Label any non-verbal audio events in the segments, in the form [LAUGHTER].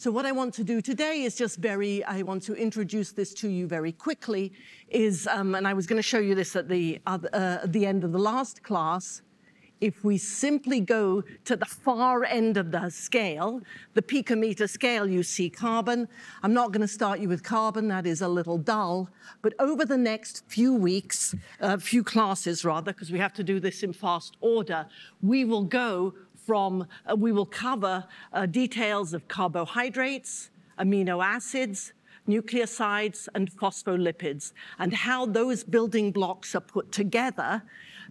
So what I want to do today is just very, I want to introduce this to you very quickly, is, um, and I was gonna show you this at the, uh, at the end of the last class, if we simply go to the far end of the scale, the picometer scale, you see carbon. I'm not going to start you with carbon, that is a little dull. But over the next few weeks, a uh, few classes rather, because we have to do this in fast order, we will go from, uh, we will cover uh, details of carbohydrates, amino acids, nucleosides, and phospholipids, and how those building blocks are put together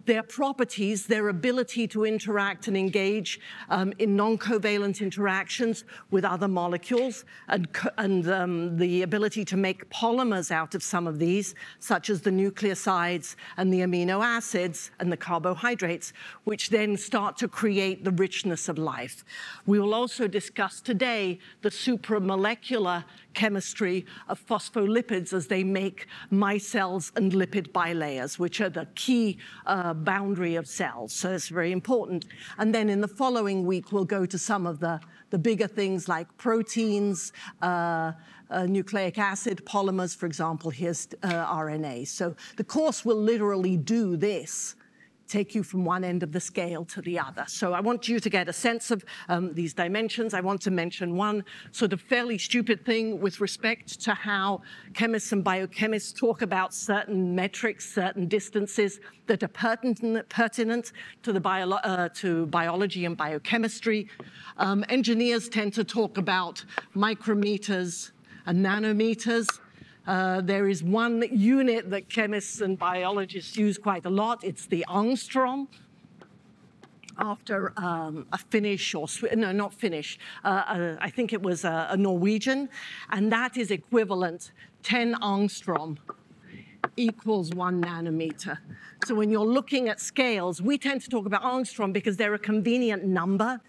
their properties, their ability to interact and engage um, in non-covalent interactions with other molecules, and, and um, the ability to make polymers out of some of these, such as the nucleosides and the amino acids and the carbohydrates, which then start to create the richness of life. We will also discuss today the supramolecular chemistry of phospholipids as they make micelles and lipid bilayers, which are the key uh, boundary of cells. So it's very important. And then in the following week, we'll go to some of the, the bigger things like proteins, uh, uh, nucleic acid polymers, for example, here's uh, RNA. So the course will literally do this take you from one end of the scale to the other. So I want you to get a sense of um, these dimensions. I want to mention one sort of fairly stupid thing with respect to how chemists and biochemists talk about certain metrics, certain distances that are pertinent, pertinent to, the bio, uh, to biology and biochemistry. Um, engineers tend to talk about micrometers and nanometers. Uh, there is one unit that chemists and biologists use quite a lot. It's the angstrom. After um, a Finnish or no, not Finnish, uh, uh, I think it was a, a Norwegian, and that is equivalent 10 angstrom equals one nanometer. So when you're looking at scales, we tend to talk about angstrom because they're a convenient number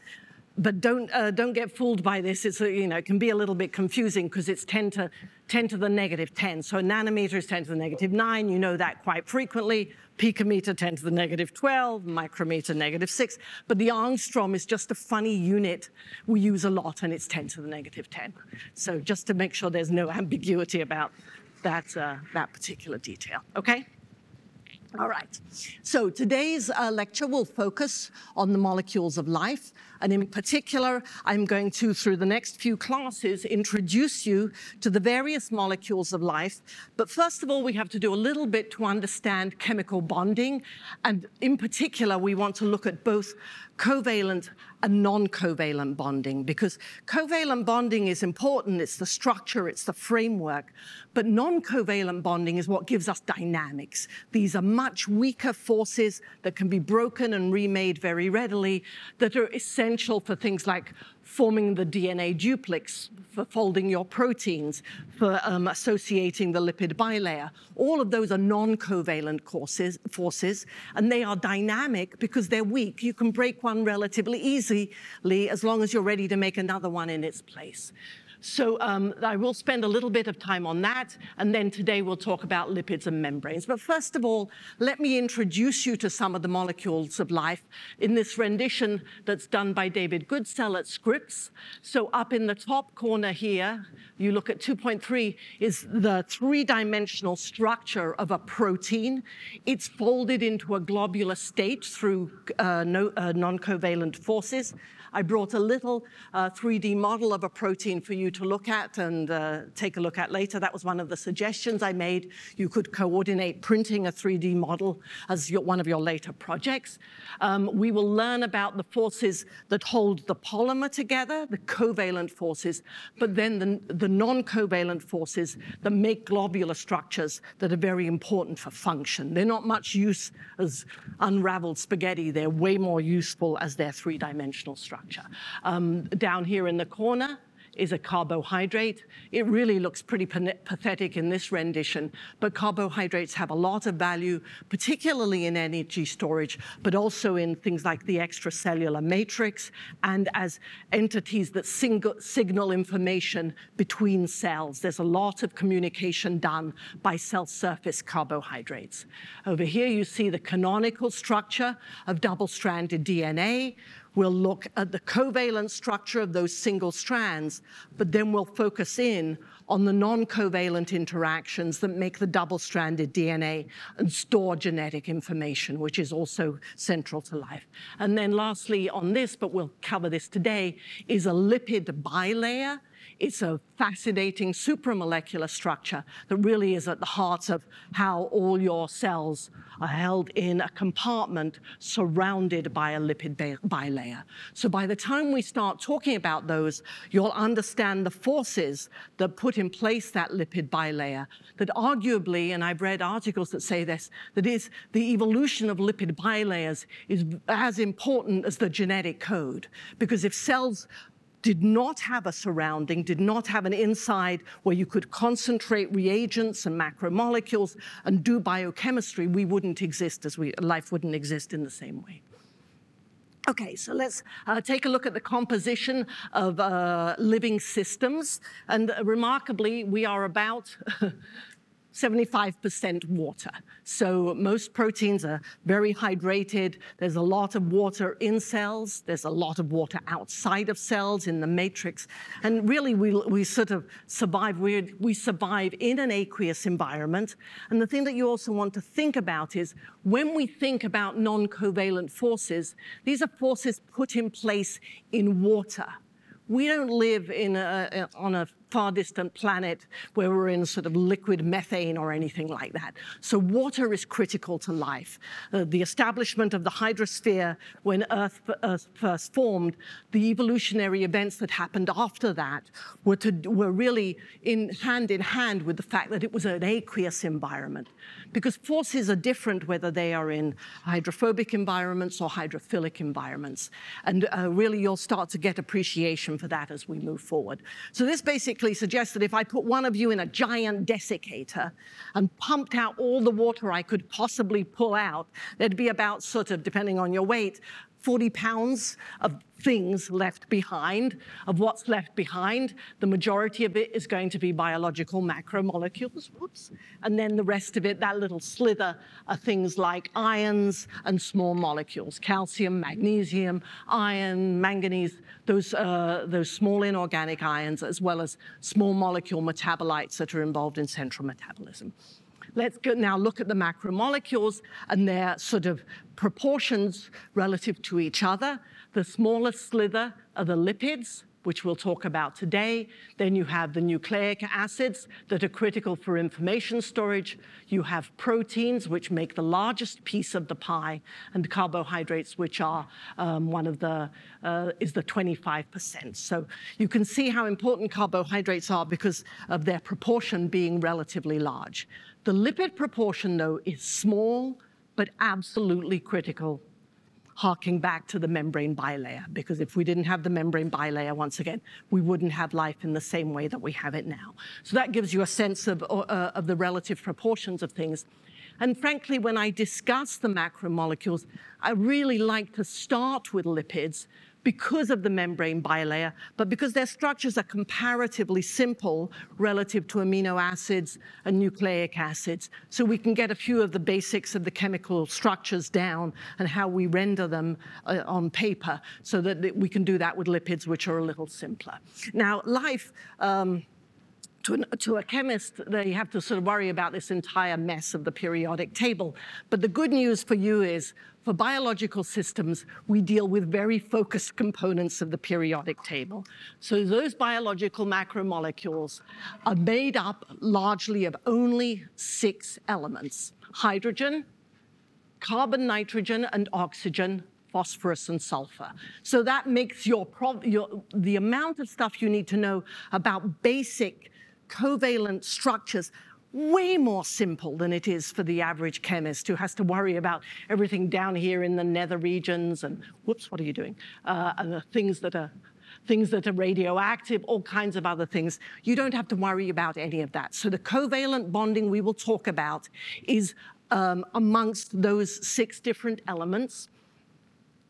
but don't uh, don't get fooled by this. It's a, you know it can be a little bit confusing because it's 10 to 10 to the negative 10. So a nanometer is 10 to the negative 9. You know that quite frequently. Picometer 10 to the negative 12, micrometer negative 6. But the angstrom is just a funny unit we use a lot, and it's 10 to the negative 10. So just to make sure there's no ambiguity about that uh, that particular detail. Okay. All right. So today's uh, lecture will focus on the molecules of life. And in particular, I'm going to, through the next few classes, introduce you to the various molecules of life. But first of all, we have to do a little bit to understand chemical bonding. And in particular, we want to look at both covalent and non-covalent bonding because covalent bonding is important. It's the structure, it's the framework. But non-covalent bonding is what gives us dynamics. These are much weaker forces that can be broken and remade very readily that are essential for things like forming the DNA duplex, for folding your proteins, for um, associating the lipid bilayer. All of those are non-covalent forces, and they are dynamic because they're weak. You can break one relatively easily as long as you're ready to make another one in its place. So um, I will spend a little bit of time on that, and then today we'll talk about lipids and membranes. But first of all, let me introduce you to some of the molecules of life in this rendition that's done by David Goodsell at Scripps. So up in the top corner here, you look at 2.3, is the three-dimensional structure of a protein. It's folded into a globular state through uh, no, uh, non-covalent forces. I brought a little uh, 3D model of a protein for you to look at and uh, take a look at later. That was one of the suggestions I made. You could coordinate printing a 3D model as your, one of your later projects. Um, we will learn about the forces that hold the polymer together, the covalent forces, but then the, the non-covalent forces that make globular structures that are very important for function. They're not much use as unraveled spaghetti. They're way more useful as their three-dimensional structure structure. Um, down here in the corner, is a carbohydrate. It really looks pretty pathetic in this rendition, but carbohydrates have a lot of value, particularly in energy storage, but also in things like the extracellular matrix and as entities that signal information between cells. There's a lot of communication done by cell surface carbohydrates. Over here, you see the canonical structure of double-stranded DNA, We'll look at the covalent structure of those single strands, but then we'll focus in on the non-covalent interactions that make the double-stranded DNA and store genetic information, which is also central to life. And then lastly on this, but we'll cover this today, is a lipid bilayer it's a fascinating supramolecular structure that really is at the heart of how all your cells are held in a compartment surrounded by a lipid bilayer. So by the time we start talking about those, you'll understand the forces that put in place that lipid bilayer, that arguably, and I've read articles that say this, that is the evolution of lipid bilayers is as important as the genetic code. Because if cells did not have a surrounding, did not have an inside where you could concentrate reagents and macromolecules and do biochemistry, we wouldn't exist as we, life wouldn't exist in the same way. Okay, so let's uh, take a look at the composition of uh, living systems. And uh, remarkably, we are about [LAUGHS] 75% water. So most proteins are very hydrated. There's a lot of water in cells. There's a lot of water outside of cells in the matrix. And really, we, we sort of survive, we, we survive in an aqueous environment. And the thing that you also want to think about is when we think about non-covalent forces, these are forces put in place in water. We don't live in a, on a far distant planet where we're in sort of liquid methane or anything like that. So water is critical to life. Uh, the establishment of the hydrosphere when Earth, Earth, first formed, the evolutionary events that happened after that were, to, were really in hand in hand with the fact that it was an aqueous environment because forces are different whether they are in hydrophobic environments or hydrophilic environments. And uh, really, you'll start to get appreciation for that as we move forward. So this basically suggests that if I put one of you in a giant desiccator and pumped out all the water I could possibly pull out, there'd be about sort of, depending on your weight, 40 pounds of things left behind, of what's left behind. The majority of it is going to be biological macromolecules, whoops. And then the rest of it, that little slither, are things like ions and small molecules, calcium, magnesium, iron, manganese, those, uh, those small inorganic ions, as well as small molecule metabolites that are involved in central metabolism. Let's go now look at the macromolecules and their sort of proportions relative to each other. The smallest slither are the lipids, which we'll talk about today. Then you have the nucleic acids that are critical for information storage. You have proteins, which make the largest piece of the pie, and carbohydrates, which are um, one of the, uh, is the 25%. So you can see how important carbohydrates are because of their proportion being relatively large. The lipid proportion, though, is small, but absolutely critical harking back to the membrane bilayer, because if we didn't have the membrane bilayer, once again, we wouldn't have life in the same way that we have it now. So that gives you a sense of, uh, of the relative proportions of things. And frankly, when I discuss the macromolecules, I really like to start with lipids because of the membrane bilayer, but because their structures are comparatively simple relative to amino acids and nucleic acids. So we can get a few of the basics of the chemical structures down and how we render them uh, on paper so that we can do that with lipids, which are a little simpler. Now, life, um, to, an, to, a chemist, they have to sort of worry about this entire mess of the periodic table. But the good news for you is, for biological systems, we deal with very focused components of the periodic table. So those biological macromolecules are made up largely of only six elements, hydrogen, carbon, nitrogen, and oxygen, phosphorus and sulfur. So that makes your, your, the amount of stuff you need to know about basic covalent structures way more simple than it is for the average chemist who has to worry about everything down here in the nether regions and whoops, what are you doing? Uh, and the things that are things that are radioactive, all kinds of other things. You don't have to worry about any of that. So the covalent bonding we will talk about is um, amongst those six different elements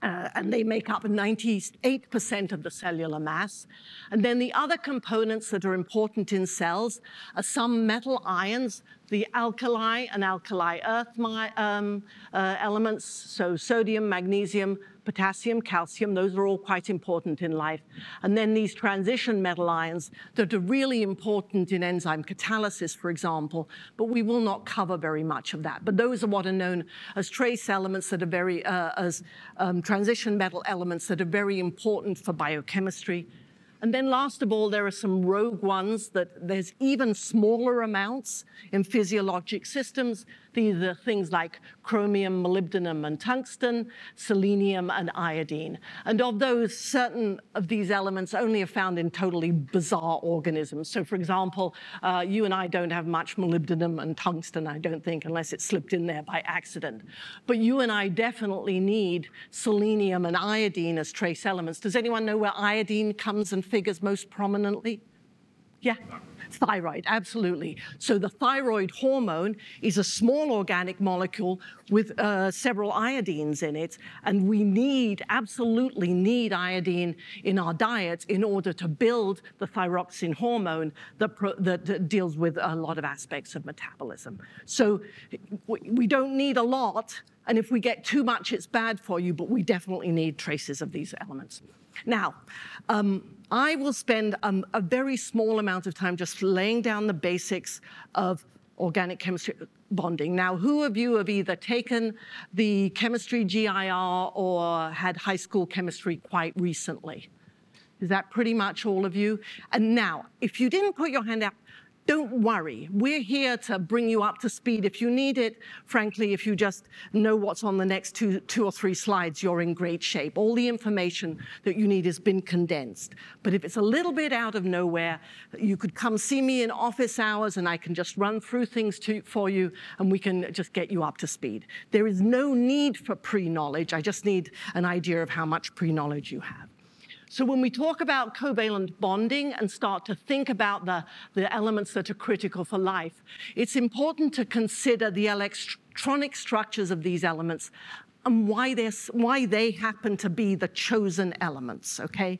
uh, and they make up 98% of the cellular mass. And then the other components that are important in cells are some metal ions, the alkali and alkali earth um, uh, elements, so sodium, magnesium, potassium, calcium, those are all quite important in life. And then these transition metal ions that are really important in enzyme catalysis, for example, but we will not cover very much of that. But those are what are known as trace elements that are very, uh, as um, transition metal elements that are very important for biochemistry. And then last of all, there are some rogue ones that there's even smaller amounts in physiologic systems. These are things like chromium, molybdenum, and tungsten, selenium, and iodine. And of those, certain of these elements only are found in totally bizarre organisms. So for example, uh, you and I don't have much molybdenum and tungsten, I don't think, unless it slipped in there by accident. But you and I definitely need selenium and iodine as trace elements. Does anyone know where iodine comes and figures most prominently? Yeah. Thyroid, absolutely. So the thyroid hormone is a small organic molecule with uh, several iodines in it, and we need, absolutely need iodine in our diet in order to build the thyroxine hormone that, that deals with a lot of aspects of metabolism. So we don't need a lot, and if we get too much, it's bad for you, but we definitely need traces of these elements. Now, um, I will spend um, a very small amount of time just laying down the basics of organic chemistry bonding. Now, who of you have either taken the chemistry GIR or had high school chemistry quite recently? Is that pretty much all of you? And now, if you didn't put your hand up, don't worry. We're here to bring you up to speed. If you need it, frankly, if you just know what's on the next two, two or three slides, you're in great shape. All the information that you need has been condensed. But if it's a little bit out of nowhere, you could come see me in office hours and I can just run through things to, for you and we can just get you up to speed. There is no need for pre-knowledge. I just need an idea of how much pre-knowledge you have. So when we talk about covalent bonding and start to think about the, the elements that are critical for life, it's important to consider the electronic structures of these elements and why, why they happen to be the chosen elements, okay?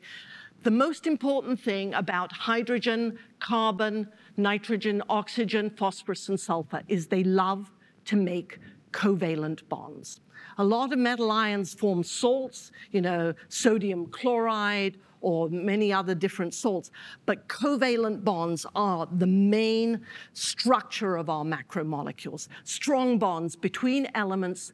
The most important thing about hydrogen, carbon, nitrogen, oxygen, phosphorus, and sulfur is they love to make covalent bonds. A lot of metal ions form salts, you know, sodium chloride or many other different salts, but covalent bonds are the main structure of our macromolecules. Strong bonds between elements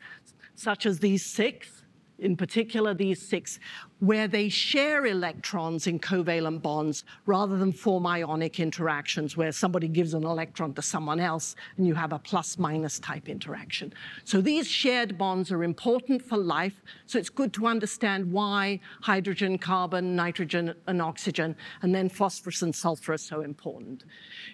such as these six, in particular these six, where they share electrons in covalent bonds rather than form ionic interactions where somebody gives an electron to someone else and you have a plus minus type interaction. So these shared bonds are important for life. So it's good to understand why hydrogen, carbon, nitrogen, and oxygen, and then phosphorus and sulfur are so important.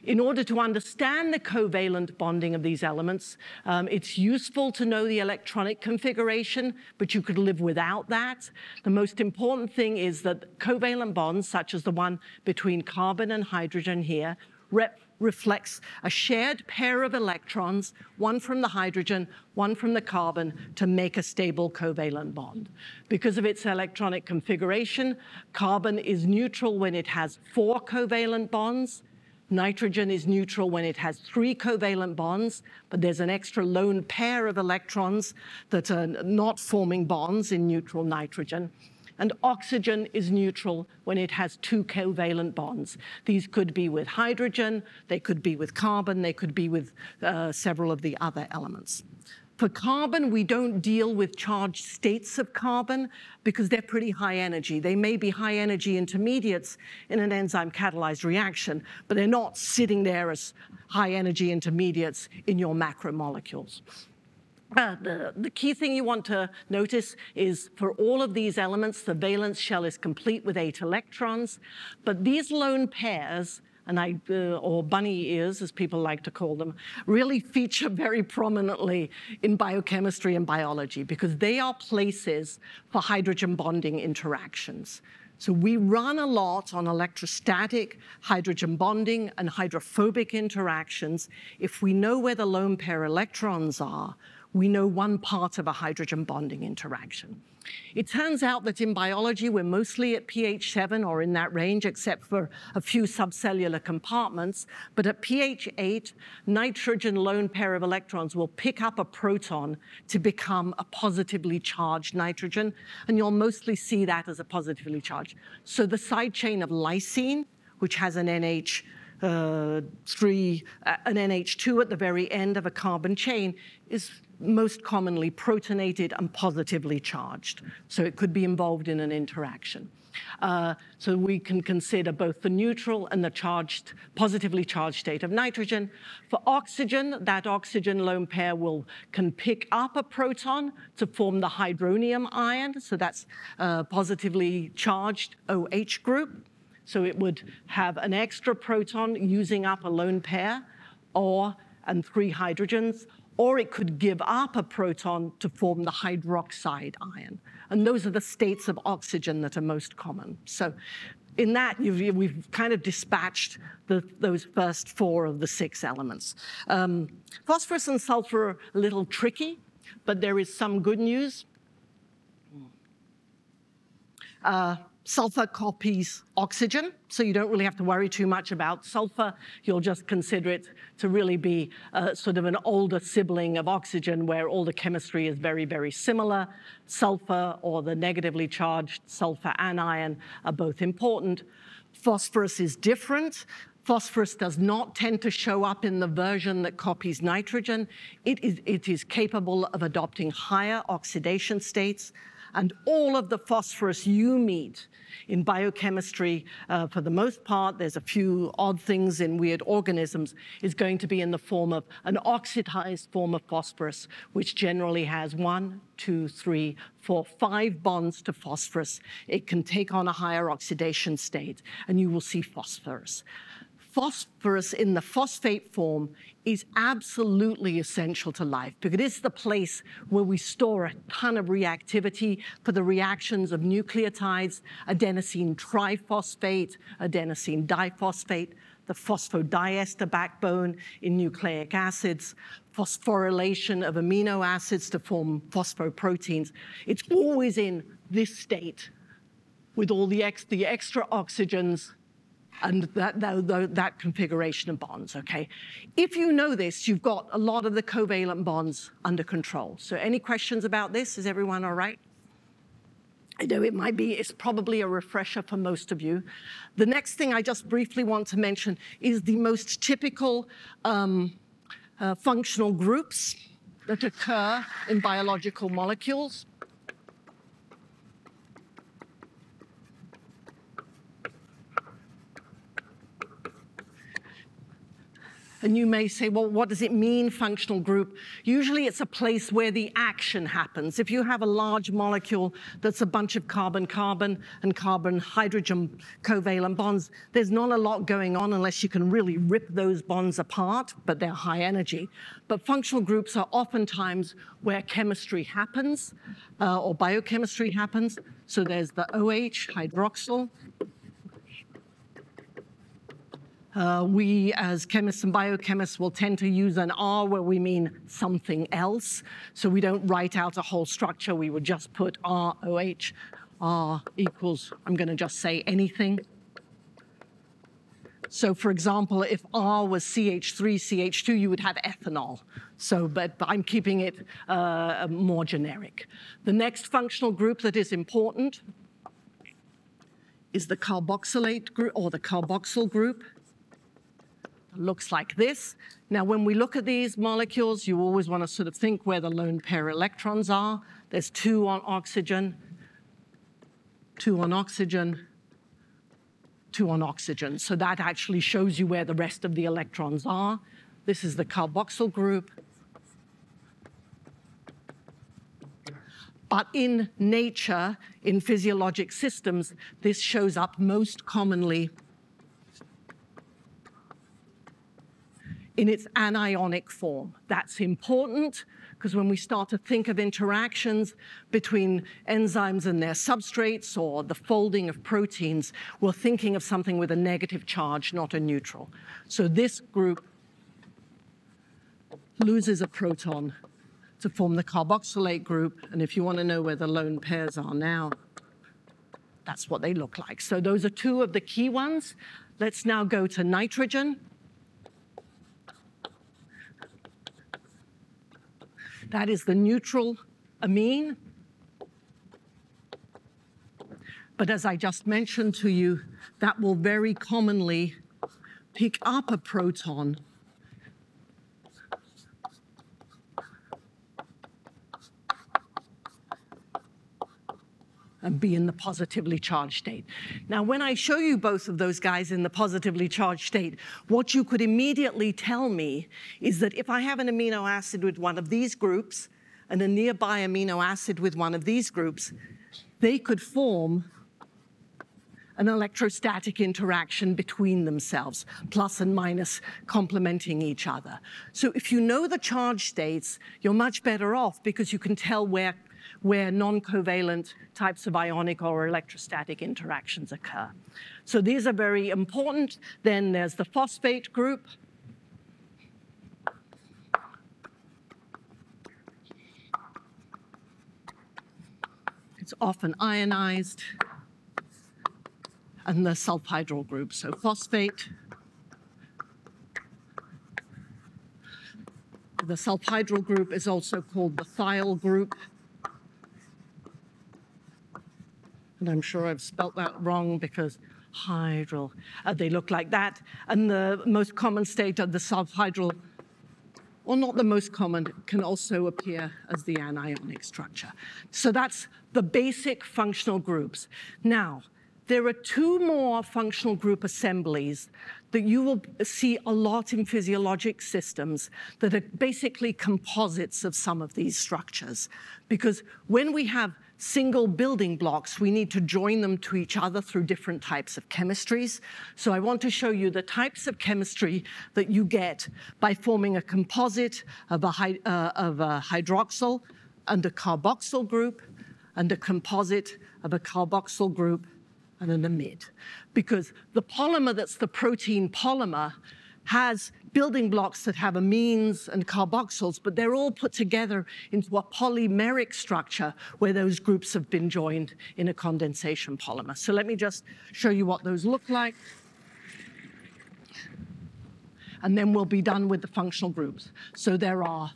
In order to understand the covalent bonding of these elements, um, it's useful to know the electronic configuration, but you could live without that. The most important important thing is that covalent bonds, such as the one between carbon and hydrogen here, rep reflects a shared pair of electrons, one from the hydrogen, one from the carbon, to make a stable covalent bond. Because of its electronic configuration, carbon is neutral when it has four covalent bonds, Nitrogen is neutral when it has three covalent bonds, but there's an extra lone pair of electrons that are not forming bonds in neutral nitrogen and oxygen is neutral when it has two covalent bonds. These could be with hydrogen, they could be with carbon, they could be with uh, several of the other elements. For carbon, we don't deal with charged states of carbon because they're pretty high energy. They may be high energy intermediates in an enzyme catalyzed reaction, but they're not sitting there as high energy intermediates in your macromolecules. Uh, the, the, key thing you want to notice is for all of these elements, the valence shell is complete with eight electrons, but these lone pairs, and I, uh, or bunny ears, as people like to call them, really feature very prominently in biochemistry and biology because they are places for hydrogen bonding interactions. So we run a lot on electrostatic hydrogen bonding and hydrophobic interactions. If we know where the lone pair electrons are, we know one part of a hydrogen bonding interaction. It turns out that in biology, we're mostly at pH 7 or in that range, except for a few subcellular compartments. But at pH 8, nitrogen lone pair of electrons will pick up a proton to become a positively charged nitrogen, and you'll mostly see that as a positively charged. So the side chain of lysine, which has an NH uh, three, uh, an NH2 at the very end of a carbon chain is most commonly protonated and positively charged. So it could be involved in an interaction. Uh, so we can consider both the neutral and the charged, positively charged state of nitrogen. For oxygen, that oxygen lone pair will can pick up a proton to form the hydronium ion. So that's a positively charged OH group. So it would have an extra proton using up a lone pair or and three hydrogens, or it could give up a proton to form the hydroxide ion. And those are the states of oxygen that are most common. So in that, we've kind of dispatched the, those first four of the six elements. Um, phosphorus and sulfur are a little tricky, but there is some good news. Uh, Sulfur copies oxygen, so you don't really have to worry too much about sulfur. You'll just consider it to really be uh, sort of an older sibling of oxygen where all the chemistry is very, very similar. Sulfur or the negatively charged sulfur anion are both important. Phosphorus is different. Phosphorus does not tend to show up in the version that copies nitrogen. It is, it is capable of adopting higher oxidation states and all of the phosphorus you meet in biochemistry, uh, for the most part, there's a few odd things in weird organisms, is going to be in the form of an oxidized form of phosphorus, which generally has one, two, three, four, five bonds to phosphorus. It can take on a higher oxidation state, and you will see phosphorus phosphorus in the phosphate form is absolutely essential to life because it is the place where we store a ton of reactivity for the reactions of nucleotides, adenosine triphosphate, adenosine diphosphate, the phosphodiester backbone in nucleic acids, phosphorylation of amino acids to form phosphoproteins. It's always in this state with all the, ex the extra oxygens and that, that, that, configuration of bonds, okay? If you know this, you've got a lot of the covalent bonds under control. So any questions about this? Is everyone all right? I know it might be, it's probably a refresher for most of you. The next thing I just briefly want to mention is the most typical um, uh, functional groups that occur in biological molecules. And you may say, well, what does it mean, functional group? Usually it's a place where the action happens. If you have a large molecule that's a bunch of carbon-carbon and carbon-hydrogen covalent bonds, there's not a lot going on unless you can really rip those bonds apart, but they're high energy. But functional groups are oftentimes where chemistry happens uh, or biochemistry happens. So there's the OH, hydroxyl, uh, we, as chemists and biochemists, will tend to use an R where we mean something else. So we don't write out a whole structure. We would just put ROH. R equals, I'm going to just say anything. So for example, if R was CH3, CH2, you would have ethanol. So, but, I'm keeping it uh, more generic. The next functional group that is important is the carboxylate group or the carboxyl group looks like this. Now, when we look at these molecules, you always want to sort of think where the lone pair electrons are. There's two on oxygen, two on oxygen, two on oxygen. So that actually shows you where the rest of the electrons are. This is the carboxyl group. But in nature, in physiologic systems, this shows up most commonly in its anionic form. That's important because when we start to think of interactions between enzymes and their substrates or the folding of proteins, we're thinking of something with a negative charge, not a neutral. So this group loses a proton to form the carboxylate group. And if you want to know where the lone pairs are now, that's what they look like. So those are two of the key ones. Let's now go to nitrogen. That is the neutral amine. But as I just mentioned to you, that will very commonly pick up a proton and be in the positively charged state. Now, when I show you both of those guys in the positively charged state, what you could immediately tell me is that if I have an amino acid with one of these groups and a nearby amino acid with one of these groups, they could form an electrostatic interaction between themselves, plus and minus complementing each other. So if you know the charge states, you're much better off because you can tell where, where non-covalent types of ionic or electrostatic interactions occur. So these are very important. Then there's the phosphate group. It's often ionized and the sulfhydryl group, so phosphate. The sulfhydryl group is also called the thiol group. And I'm sure I've spelt that wrong because hydral, uh, they look like that. And the most common state of the sulfhydryl, or not the most common, can also appear as the anionic structure. So that's the basic functional groups. Now, there are two more functional group assemblies that you will see a lot in physiologic systems that are basically composites of some of these structures. Because when we have single building blocks, we need to join them to each other through different types of chemistries. So I want to show you the types of chemistry that you get by forming a composite of a, uh, of a hydroxyl and a carboxyl group and a composite of a carboxyl group and an amide. Because the polymer that's the protein polymer has building blocks that have amines and carboxyls, but they're all put together into a polymeric structure where those groups have been joined in a condensation polymer. So let me just show you what those look like. And then we'll be done with the functional groups. So there are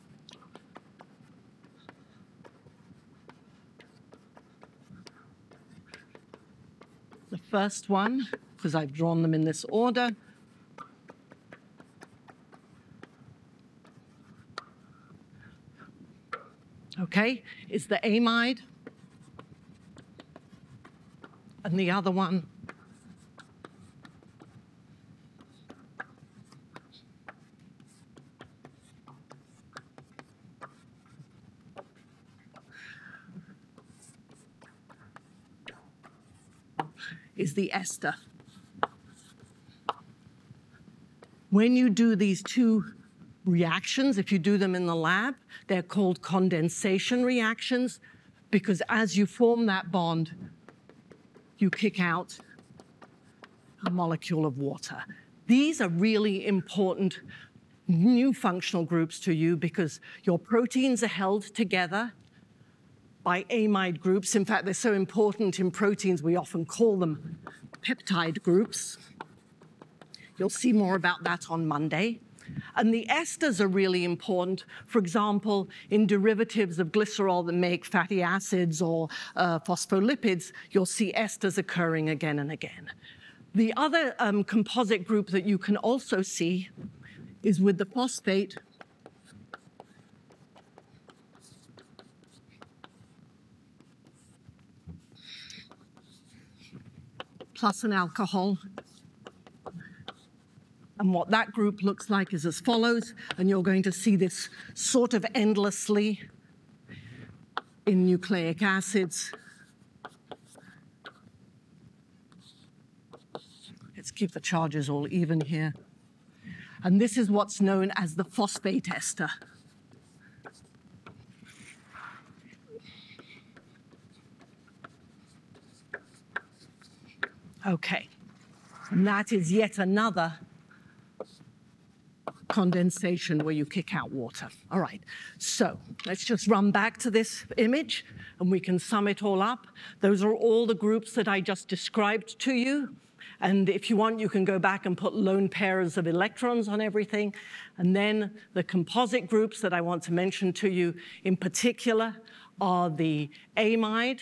the first one, because I've drawn them in this order. Okay, is the amide. And the other one is the ester. When you do these two reactions, if you do them in the lab, they're called condensation reactions because as you form that bond, you kick out a molecule of water. These are really important new functional groups to you because your proteins are held together by amide groups. In fact, they're so important in proteins, we often call them peptide groups. You'll see more about that on Monday. And the esters are really important. For example, in derivatives of glycerol that make fatty acids or uh, phospholipids, you'll see esters occurring again and again. The other um, composite group that you can also see is with the phosphate plus an alcohol. And what that group looks like is as follows, and you're going to see this sort of endlessly in nucleic acids. Let's keep the charges all even here. And this is what's known as the phosphate ester. Okay, and that is yet another condensation where you kick out water. All right, so let's just run back to this image and we can sum it all up. Those are all the groups that I just described to you. And if you want, you can go back and put lone pairs of electrons on everything. And then the composite groups that I want to mention to you in particular are the amide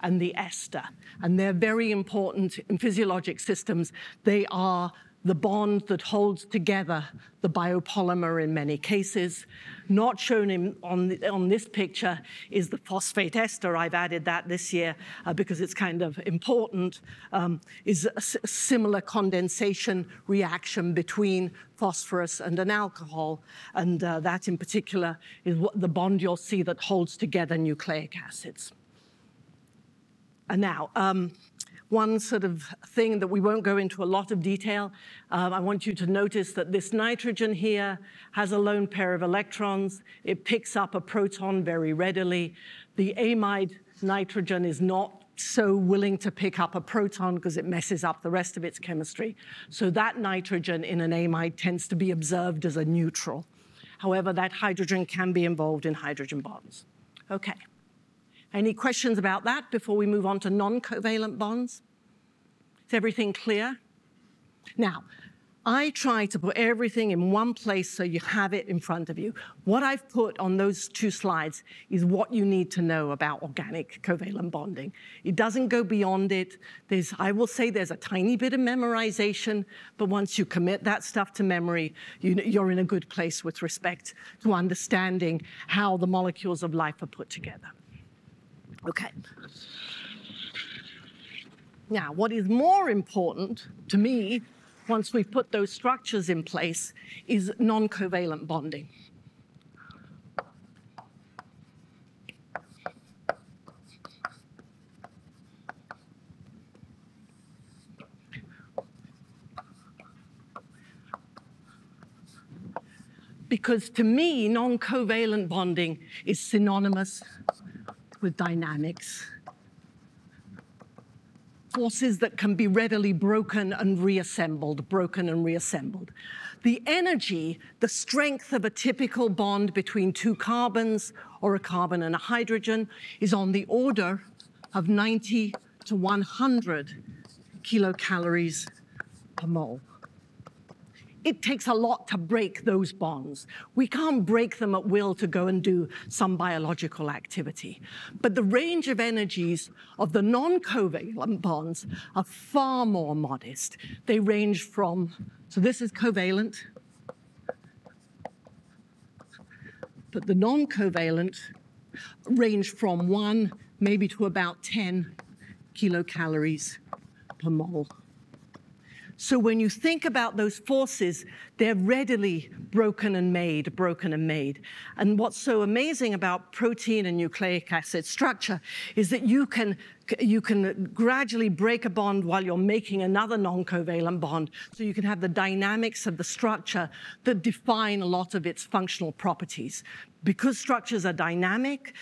and the ester. And they're very important in physiologic systems. They are the bond that holds together the biopolymer in many cases. Not shown in, on, the, on this picture is the phosphate ester. I've added that this year uh, because it's kind of important, um, is a similar condensation reaction between phosphorus and an alcohol. And uh, that in particular is what the bond you'll see that holds together nucleic acids. And now, um, one sort of thing that we won't go into a lot of detail. Um, I want you to notice that this nitrogen here has a lone pair of electrons. It picks up a proton very readily. The amide nitrogen is not so willing to pick up a proton because it messes up the rest of its chemistry. So that nitrogen in an amide tends to be observed as a neutral. However, that hydrogen can be involved in hydrogen bonds. Okay. Any questions about that before we move on to non-covalent bonds? Is everything clear? Now, I try to put everything in one place so you have it in front of you. What I've put on those two slides is what you need to know about organic covalent bonding. It doesn't go beyond it. There's, I will say there's a tiny bit of memorization, but once you commit that stuff to memory, you, you're in a good place with respect to understanding how the molecules of life are put together. Okay. Now, what is more important to me, once we've put those structures in place, is non-covalent bonding. Because to me, non-covalent bonding is synonymous with dynamics. Forces that can be readily broken and reassembled, broken and reassembled. The energy, the strength of a typical bond between two carbons or a carbon and a hydrogen is on the order of 90 to 100 kilocalories per mole it takes a lot to break those bonds. We can't break them at will to go and do some biological activity. But the range of energies of the non-covalent bonds are far more modest. They range from, so this is covalent, but the non-covalent range from one maybe to about 10 kilocalories per mole. So when you think about those forces, they're readily broken and made, broken and made. And what's so amazing about protein and nucleic acid structure is that you can, you can gradually break a bond while you're making another non-covalent bond. So you can have the dynamics of the structure that define a lot of its functional properties. Because structures are dynamic,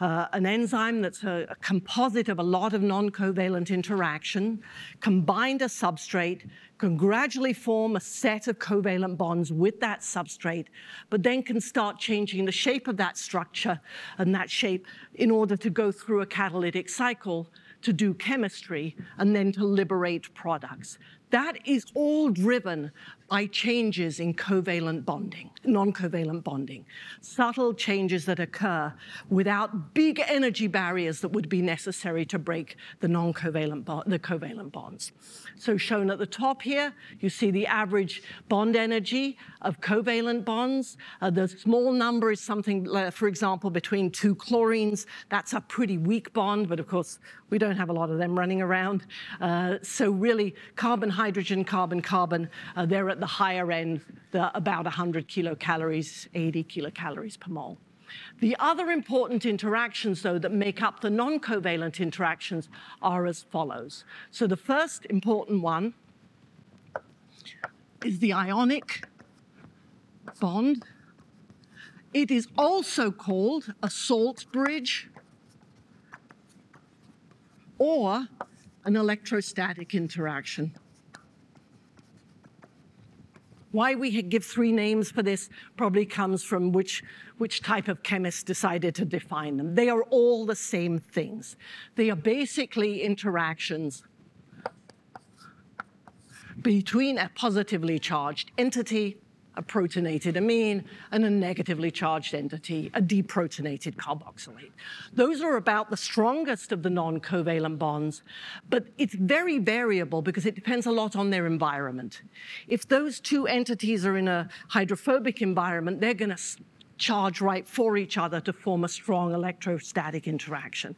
uh, an enzyme that's a, a, composite of a lot of non-covalent interaction, combined a substrate, can gradually form a set of covalent bonds with that substrate, but then can start changing the shape of that structure and that shape in order to go through a catalytic cycle to do chemistry and then to liberate products. That is all driven by changes in covalent bonding, non-covalent bonding, subtle changes that occur without big energy barriers that would be necessary to break the non-covalent the covalent bonds. So shown at the top here, you see the average bond energy of covalent bonds. Uh, the small number is something, for example, between two chlorines. That's a pretty weak bond, but of course, we don't have a lot of them running around. Uh, so really, carbon, hydrogen, carbon, carbon, uh, they're at the higher end, the, about 100 kilocalories, 80 kilocalories per mole. The other important interactions, though, that make up the non-covalent interactions are as follows. So the first important one is the ionic bond. It is also called a salt bridge or an electrostatic interaction. Why we give three names for this probably comes from which, which type of chemist decided to define them. They are all the same things. They are basically interactions between a positively charged entity a protonated amine, and a negatively charged entity, a deprotonated carboxylate. Those are about the strongest of the non-covalent bonds, but it's very variable because it depends a lot on their environment. If those two entities are in a hydrophobic environment, they're going to charge right for each other to form a strong electrostatic interaction.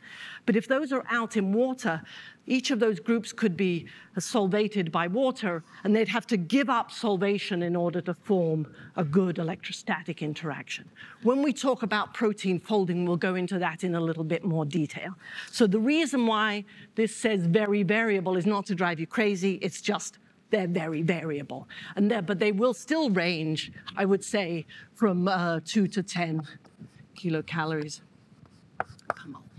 But if those are out in water, each of those groups could be solvated by water, and they'd have to give up solvation in order to form a good electrostatic interaction. When we talk about protein folding, we'll go into that in a little bit more detail. So the reason why this says very variable is not to drive you crazy, it's just they're very variable. And but they will still range, I would say, from uh, 2 to 10 kilocalories. Come on.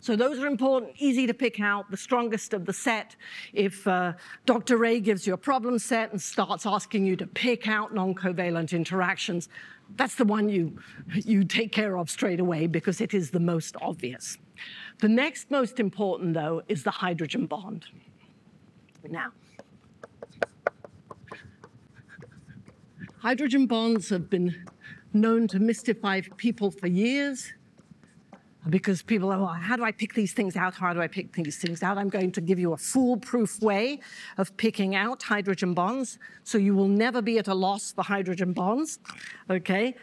So those are important, easy to pick out, the strongest of the set. If uh, Dr. Ray gives you a problem set and starts asking you to pick out non-covalent interactions, that's the one you, you take care of straight away because it is the most obvious. The next most important, though, is the hydrogen bond. Now, Hydrogen bonds have been known to mystify people for years because people are, well, how do I pick these things out? How do I pick these things out? I'm going to give you a foolproof way of picking out hydrogen bonds, so you will never be at a loss for hydrogen bonds, okay?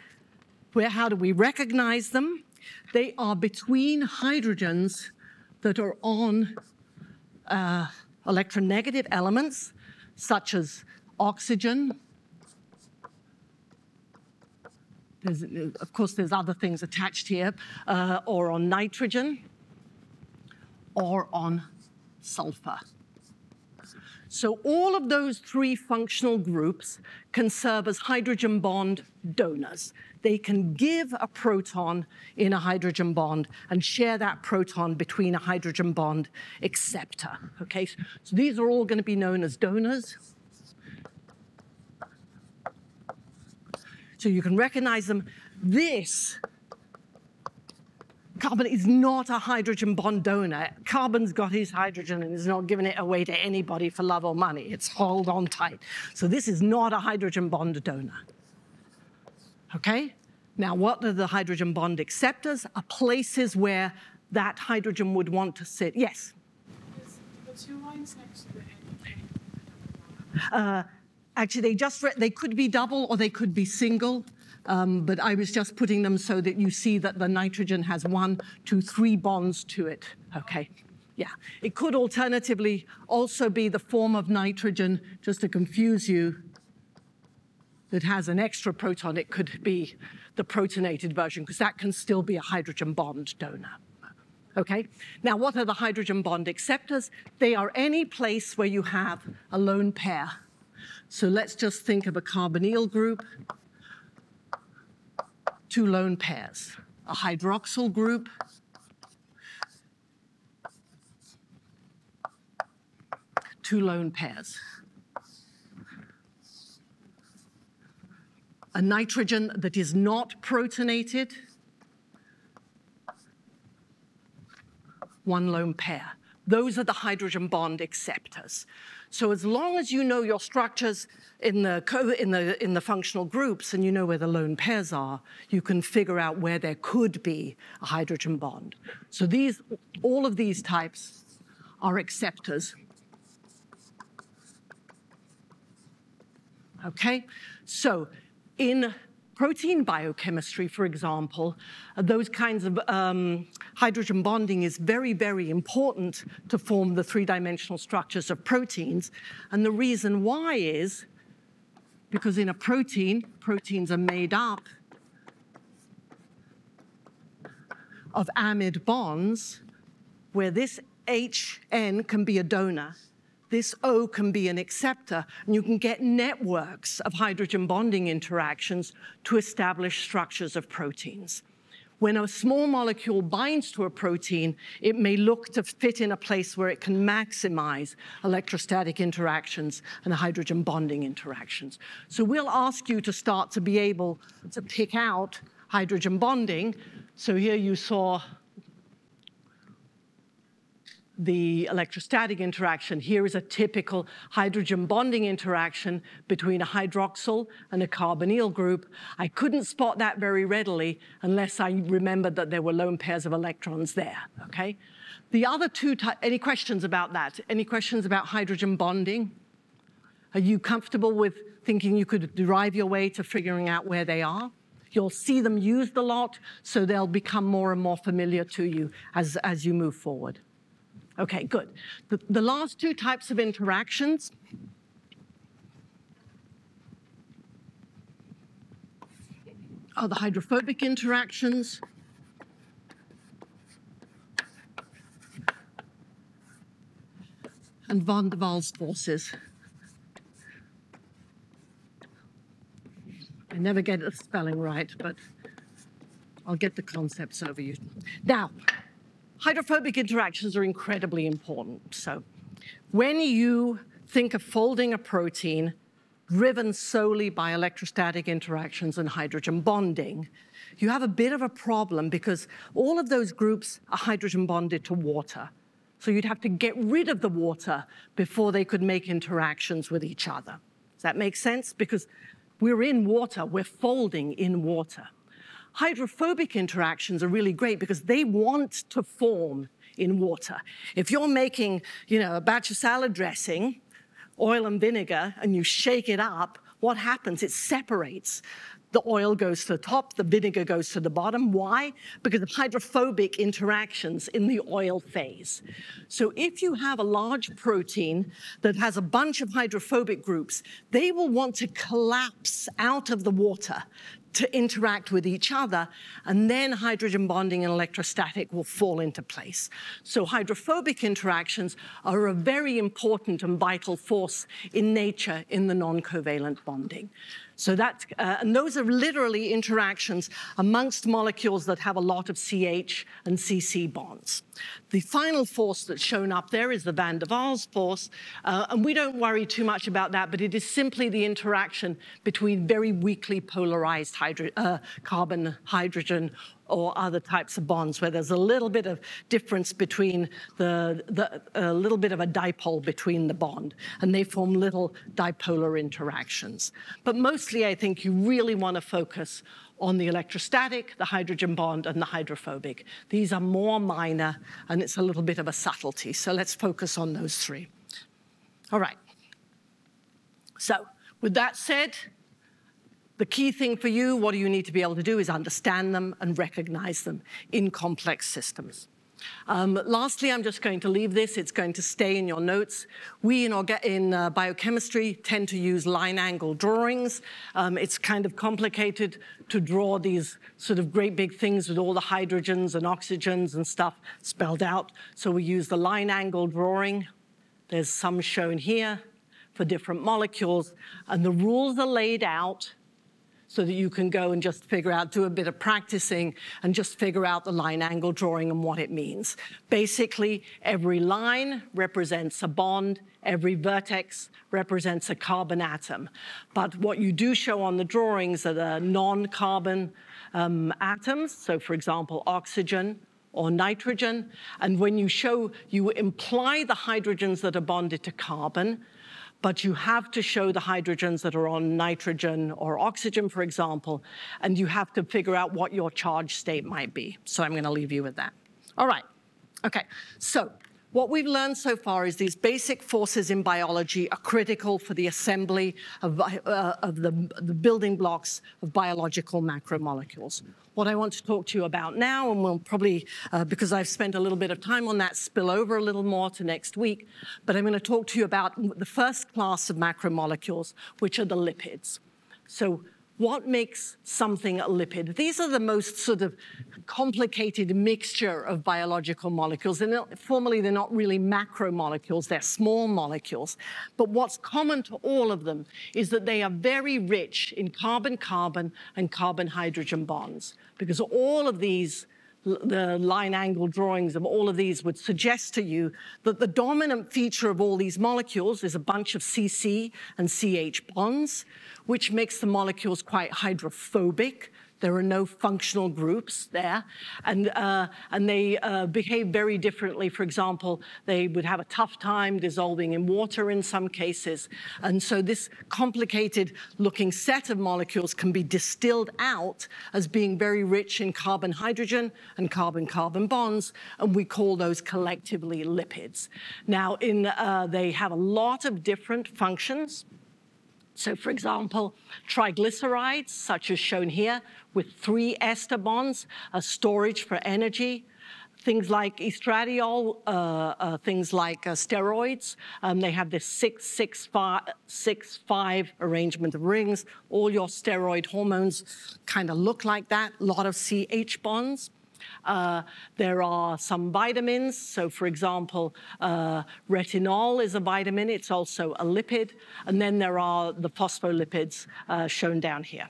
Where, how do we recognize them? They are between hydrogens that are on uh, electronegative elements, such as oxygen, There's, of course, there's other things attached here, uh, or on nitrogen, or on sulfur. So all of those three functional groups can serve as hydrogen bond donors. They can give a proton in a hydrogen bond and share that proton between a hydrogen bond acceptor. Okay, so these are all going to be known as donors. So you can recognize them. This carbon is not a hydrogen bond donor. Carbon's got his hydrogen and is not giving it away to anybody for love or money. It's hold on tight. So this is not a hydrogen bond donor. Okay? Now, what are the hydrogen bond acceptors? Are places where that hydrogen would want to sit. Yes? The two lines next to the uh, Actually, they just they could be double or they could be single. Um, but I was just putting them so that you see that the nitrogen has one, two, three bonds to it. Okay. Yeah. It could alternatively also be the form of nitrogen, just to confuse you, that has an extra proton. It could be the protonated version, because that can still be a hydrogen bond donor. Okay? Now, what are the hydrogen bond acceptors? They are any place where you have a lone pair so let's just think of a carbonyl group, two lone pairs, a hydroxyl group, two lone pairs. A nitrogen that is not protonated, one lone pair. Those are the hydrogen bond acceptors. So as long as you know your structures in the, in, the, in the functional groups and you know where the lone pairs are, you can figure out where there could be a hydrogen bond. So these, all of these types are acceptors. Okay, so in protein biochemistry, for example, uh, those kinds of um, hydrogen bonding is very, very important to form the three-dimensional structures of proteins. And the reason why is because in a protein, proteins are made up of amide bonds where this HN can be a donor this O can be an acceptor, and you can get networks of hydrogen bonding interactions to establish structures of proteins. when a small molecule binds to a protein, it may look to fit in a place where it can maximize electrostatic interactions and hydrogen bonding interactions. So we'll ask you to start to be able to pick out hydrogen bonding. So here you saw the electrostatic interaction. Here is a typical hydrogen bonding interaction between a hydroxyl and a carbonyl group. I couldn't spot that very readily unless I remembered that there were lone pairs of electrons there, okay? The other two, types. any questions about that? Any questions about hydrogen bonding? Are you comfortable with thinking you could derive your way to figuring out where they are? You'll see them used a lot, so they'll become more and more familiar to you as, as you move forward. Okay, good. The, the last two types of interactions are the hydrophobic interactions and van der Waals forces. I never get the spelling right, but I'll get the concepts over you. Now, hydrophobic interactions are incredibly important. So when you think of folding a protein driven solely by electrostatic interactions and hydrogen bonding, you have a bit of a problem because all of those groups are hydrogen bonded to water. So you'd have to get rid of the water before they could make interactions with each other. Does that make sense? Because we're in water, we're folding in water. Hydrophobic interactions are really great because they want to form in water. If you're making, you know, a batch of salad dressing, oil and vinegar, and you shake it up, what happens? It separates. The oil goes to the top, the vinegar goes to the bottom. Why? Because of hydrophobic interactions in the oil phase. So if you have a large protein that has a bunch of hydrophobic groups, they will want to collapse out of the water to interact with each other, and then hydrogen bonding and electrostatic will fall into place. So hydrophobic interactions are a very important and vital force in nature in the non-covalent bonding. So that, uh, and those are literally interactions amongst molecules that have a lot of CH and CC bonds. The final force that's shown up there is the van der Waals force, uh, and we don't worry too much about that, but it is simply the interaction between very weakly polarized hydro uh, carbon, hydrogen, or other types of bonds where there's a little bit of difference between the, the a little bit of a dipole between the bond, and they form little dipolar interactions. But mostly, I think you really want to focus on the electrostatic, the hydrogen bond, and the hydrophobic. These are more minor, and it's a little bit of a subtlety. So let's focus on those three. All right. So with that said, the key thing for you, what you need to be able to do is understand them and recognize them in complex systems. Um, lastly, I'm just going to leave this. It's going to stay in your notes. We in, in uh, biochemistry tend to use line angle drawings. Um, it's kind of complicated to draw these sort of great big things with all the hydrogens and oxygens and stuff spelled out. So we use the line angle drawing. There's some shown here for different molecules. And the rules are laid out so that you can go and just figure out, do a bit of practicing and just figure out the line angle drawing and what it means. Basically, every line represents a bond, every vertex represents a carbon atom. But what you do show on the drawings are the non-carbon um, atoms. So for example, oxygen, or nitrogen. And when you show, you imply the hydrogens that are bonded to carbon, but you have to show the hydrogens that are on nitrogen or oxygen, for example, and you have to figure out what your charge state might be. So I'm going to leave you with that. All right. Okay. So what we've learned so far is these basic forces in biology are critical for the assembly of, uh, of the, the building blocks of biological macromolecules what I want to talk to you about now, and we'll probably, uh, because I've spent a little bit of time on that, spill over a little more to next week. But I'm going to talk to you about the first class of macromolecules, which are the lipids. So what makes something a lipid? These are the most sort of complicated mixture of biological molecules. And formally, they're not really macromolecules, they're small molecules. But what's common to all of them is that they are very rich in carbon-carbon and carbon-hydrogen bonds, because all of these the line angle drawings of all of these would suggest to you that the dominant feature of all these molecules is a bunch of CC and CH bonds, which makes the molecules quite hydrophobic. There are no functional groups there, and, uh, and they uh, behave very differently. For example, they would have a tough time dissolving in water in some cases. And so this complicated looking set of molecules can be distilled out as being very rich in carbon-hydrogen and carbon-carbon bonds, and we call those collectively lipids. Now, in, uh, they have a lot of different functions. So for example, triglycerides, such as shown here, with three ester bonds, a storage for energy, things like estradiol, uh, uh, things like uh, steroids. Um, they have this 665 six, five arrangement of rings. All your steroid hormones kind of look like that, a lot of CH bonds. Uh, there are some vitamins. So for example, uh, retinol is a vitamin. It's also a lipid. And then there are the phospholipids uh, shown down here.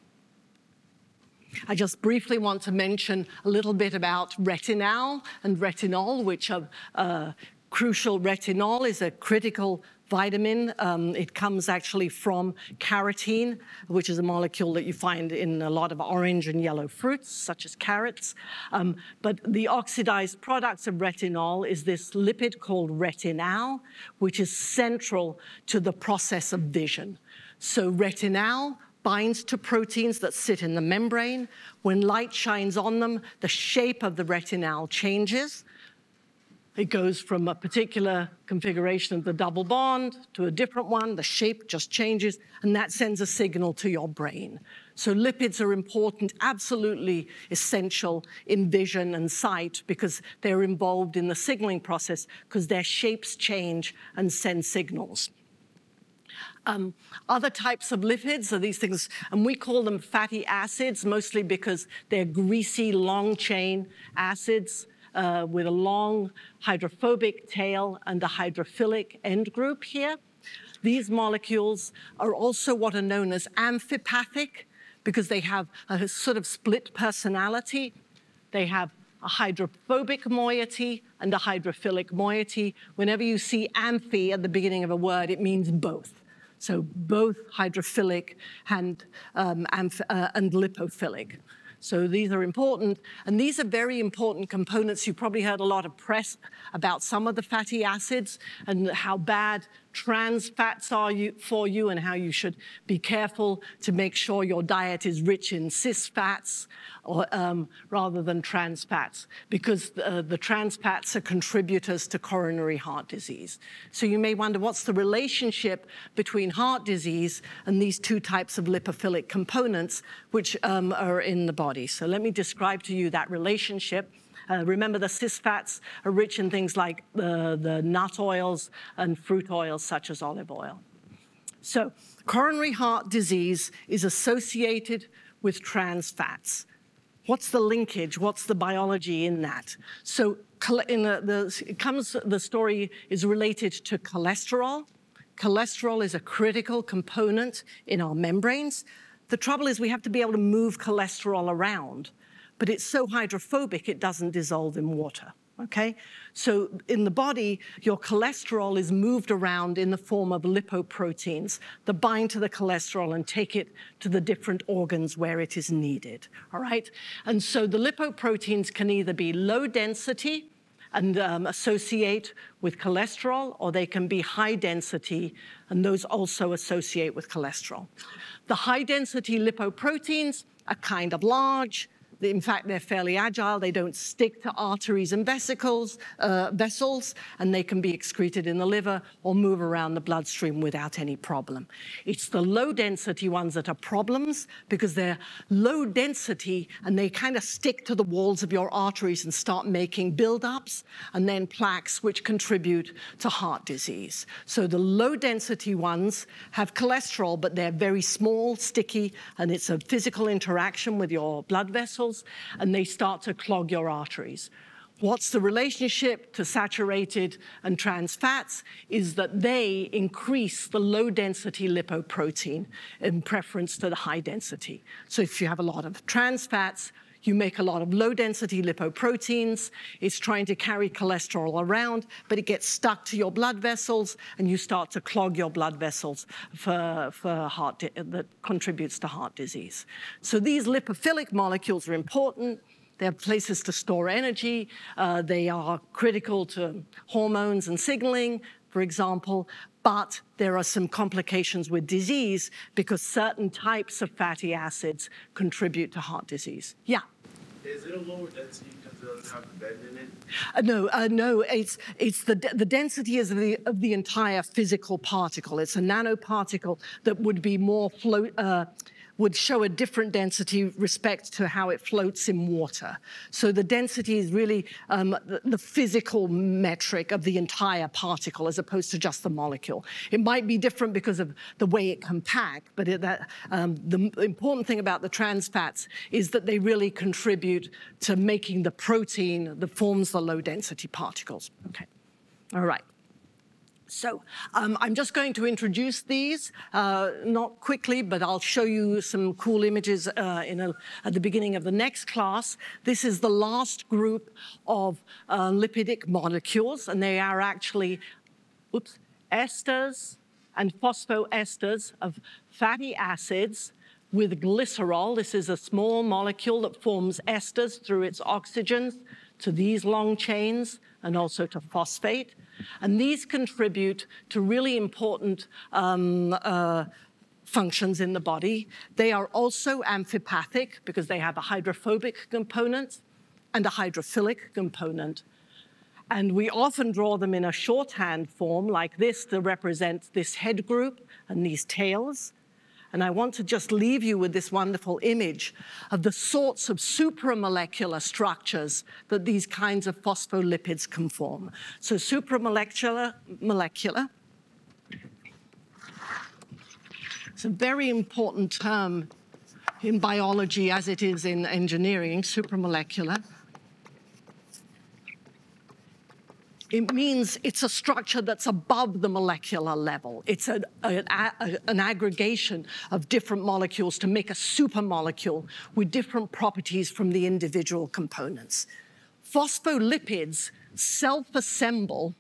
I just briefly want to mention a little bit about retinal and retinol, which are uh, crucial. Retinol is a critical vitamin. Um, it comes actually from carotene, which is a molecule that you find in a lot of orange and yellow fruits, such as carrots. Um, but the oxidized products of retinol is this lipid called retinal, which is central to the process of vision. So retinal binds to proteins that sit in the membrane. When light shines on them, the shape of the retinal changes. It goes from a particular configuration of the double bond to a different one. The shape just changes, and that sends a signal to your brain. So lipids are important, absolutely essential in vision and sight because they're involved in the signaling process because their shapes change and send signals. Um, other types of lipids are these things, and we call them fatty acids, mostly because they're greasy, long chain acids uh, with a long hydrophobic tail and a hydrophilic end group here. These molecules are also what are known as amphipathic because they have a sort of split personality. They have a hydrophobic moiety and a hydrophilic moiety. Whenever you see amphi at the beginning of a word, it means both. So both hydrophilic and, um, uh, and lipophilic. So these are important, and these are very important components. You probably heard a lot of press about some of the fatty acids and how bad trans fats are you, for you and how you should be careful to make sure your diet is rich in cis fats or, um, rather than trans fats because uh, the trans fats are contributors to coronary heart disease. So you may wonder what's the relationship between heart disease and these two types of lipophilic components which um, are in the body. So let me describe to you that relationship. Uh, remember, the cis fats are rich in things like the, the nut oils and fruit oils, such as olive oil. So, coronary heart disease is associated with trans fats. What's the linkage? What's the biology in that? So, in the, the, it comes, the story is related to cholesterol. Cholesterol is a critical component in our membranes. The trouble is we have to be able to move cholesterol around but it's so hydrophobic it doesn't dissolve in water. Okay? So in the body, your cholesterol is moved around in the form of lipoproteins that bind to the cholesterol and take it to the different organs where it is needed. All right? And so the lipoproteins can either be low density and um, associate with cholesterol, or they can be high density, and those also associate with cholesterol. The high density lipoproteins are kind of large, In fact, they're fairly agile. They don't stick to arteries and vesicles, uh, vessels, and they can be excreted in the liver or move around the bloodstream without any problem. It's the low density ones that are problems because they're low density and they kind of stick to the walls of your arteries and start making buildups and then plaques, which contribute to heart disease. So the low density ones have cholesterol, but they're very small, sticky, and it's a physical interaction with your blood vessels vessels and they start to clog your arteries. What's the relationship to saturated and trans fats is that they increase the low density lipoprotein in preference to the high density. So if you have a lot of trans fats, you make a lot of low density lipoproteins. It's trying to carry cholesterol around, but it gets stuck to your blood vessels and you start to clog your blood vessels for, for heart that contributes to heart disease. So these lipophilic molecules are important. They're places to store energy. Uh, they are critical to hormones and signaling, for example, but there are some complications with disease because certain types of fatty acids contribute to heart disease. Yeah. Is it a lower density because it doesn't have the bend in it? Uh, no, uh, no. It's it's the the density is the of the entire physical particle. It's a nanoparticle that would be more float. Uh, would show a different density respect to how it floats in water. So the density is really um, the, the, physical metric of the entire particle as opposed to just the molecule. It might be different because of the way it can pack, but it, that, um, the important thing about the trans fats is that they really contribute to making the protein that forms the low density particles. Okay. All right. So um, I'm just going to introduce these, uh, not quickly, but I'll show you some cool images uh, a, at the beginning of the next class. This is the last group of uh, lipidic molecules, and they are actually oops, esters and phosphoesters of fatty acids with glycerol. This is a small molecule that forms esters through its oxygens to these long chains and also to phosphate. And these contribute to really important um, uh, functions in the body. They are also amphipathic because they have a hydrophobic component and a hydrophilic component. And we often draw them in a shorthand form like this to represent this head group and these tails. And I want to just leave you with this wonderful image of the sorts of supramolecular structures that these kinds of phospholipids can form. So supramolecular, molecular, it's a very important term in biology as it is in engineering, supramolecular. It means it's a structure that's above the molecular level. It's a, a, a, an aggregation of different molecules to make a supermolecule with different properties from the individual components. Phospholipids self-assemble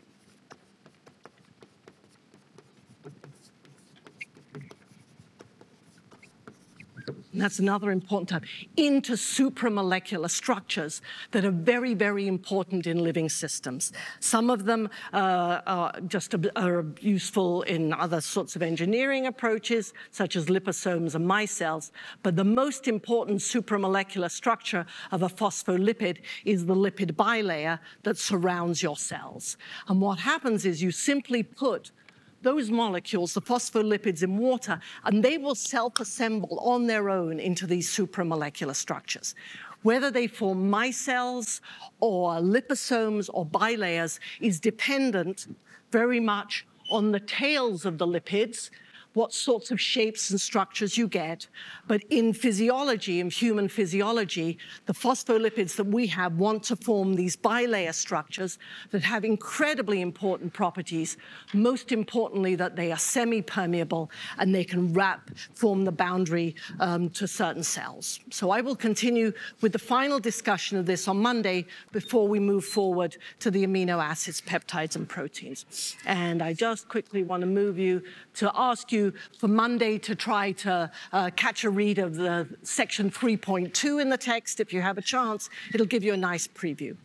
and that's another important term, into supramolecular structures that are very, very important in living systems. Some of them uh, are just are useful in other sorts of engineering approaches, such as liposomes and micelles, but the most important supramolecular structure of a phospholipid is the lipid bilayer that surrounds your cells. And what happens is you simply put those molecules, the phospholipids in water, and they will self-assemble on their own into these supramolecular structures. Whether they form micelles or liposomes or bilayers is dependent very much on the tails of the lipids what sorts of shapes and structures you get. But in physiology, in human physiology, the phospholipids that we have want to form these bilayer structures that have incredibly important properties. Most importantly, that they are semi-permeable and they can wrap, form the boundary um, to certain cells. So I will continue with the final discussion of this on Monday before we move forward to the amino acids, peptides, and proteins. And I just quickly want to move you to ask you for Monday to try to uh, catch a read of the section 3.2 in the text if you have a chance. It'll give you a nice preview.